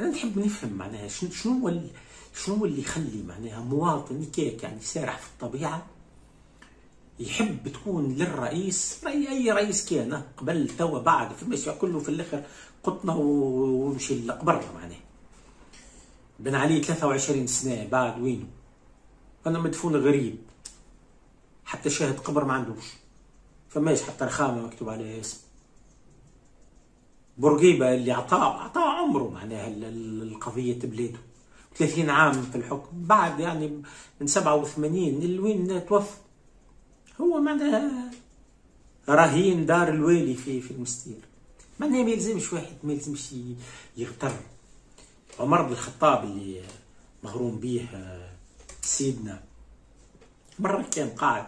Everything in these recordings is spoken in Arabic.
أنا نحب نفهم معناها شنو شنو هو شنو هو اللي يخلي معناها مواطن كيك يعني سارح في الطبيعة يحب تكون للرئيس اي أي رئيس كان قبل توا بعد في كله في الآخر قطنا ومشي لقبرنا معناها بن علي 23 سنة بعد وينه؟ أنا مدفون غريب. حتى شاهد قبر ما عندوش. فماش حتى رخامة مكتوب عليها اسم. بورقيبة اللي عطاه عطاه عمره معناها القضية بلاده 30 عام في الحكم. بعد يعني من 87 لوين توفى. هو معناها رهين دار الوالي في في المستير. معناها ما يلزمش واحد ما يلزمش يغتر. عمر بن الخطاب اللي مغروم به سيدنا مرة كان قاعد.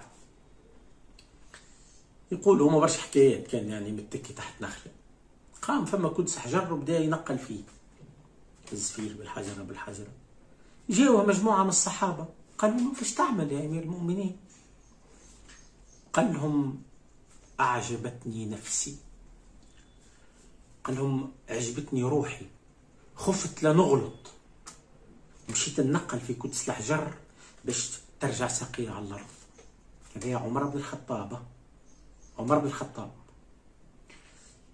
يقول هما برشا حكايات كان يعني متكي تحت نخلة. قام فما كدس حجر وبدا ينقل فيه. هز فيه بالحجرة بالحجرة. جاوه مجموعة من الصحابة. قالوا له فاش تعمل يا أمير المؤمنين؟ قال لهم أعجبتني نفسي. قال لهم عجبتني روحي. خفت لنغلط مشيت ننقل في كدس الحجر باش ترجع ساقية على الأرض هذا عمر بن الخطاب. عمر بن الخطاب.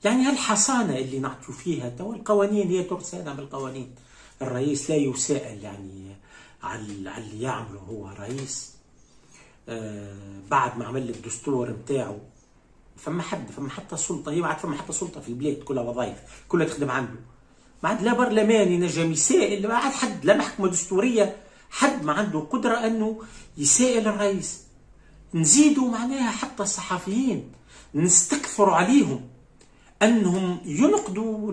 يعني هالحصانة اللي نعطوا فيها تو القوانين هي ترسانة بالقوانين. الرئيس لا يسائل يعني على اللي يعمله هو رئيس. آه بعد ما عمل الدستور نتاعو فما حد فما حتى سلطة هي بعد فما حتى سلطة في البلاد كلها وظائف كلها تخدم عنده. بعد لا برلماني نجم يسائل ما عاد حد لا محكمة دستورية حد ما عنده قدرة أنه يسائل الرئيس. نزيدوا معناها حتى الصحفيين نستكثروا عليهم. أنهم ينقدوا